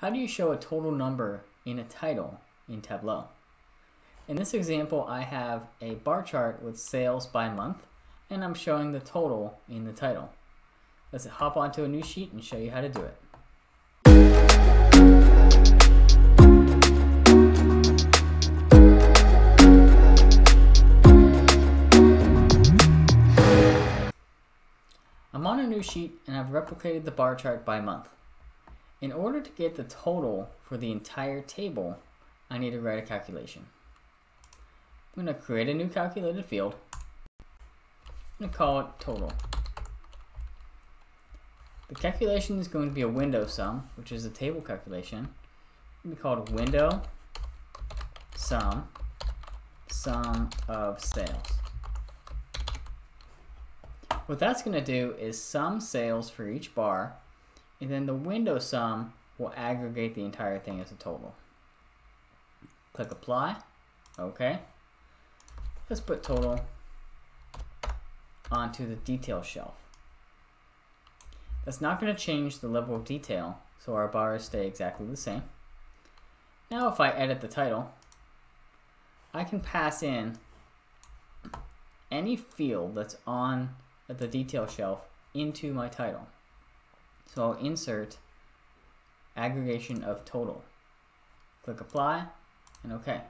How do you show a total number in a title in Tableau? In this example, I have a bar chart with sales by month, and I'm showing the total in the title. Let's hop onto a new sheet and show you how to do it. I'm on a new sheet and I've replicated the bar chart by month. In order to get the total for the entire table, I need to write a calculation. I'm going to create a new calculated field. I'm going to call it total. The calculation is going to be a window sum, which is a table calculation. It be called window sum, sum of sales. What that's going to do is sum sales for each bar and then the window sum will aggregate the entire thing as a total. Click apply, okay. Let's put total onto the detail shelf. That's not going to change the level of detail, so our bars stay exactly the same. Now if I edit the title, I can pass in any field that's on the detail shelf into my title. So I'll insert aggregation of total. Click apply and OK.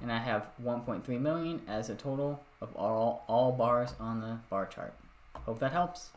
And I have 1.3 million as a total of all, all bars on the bar chart. Hope that helps.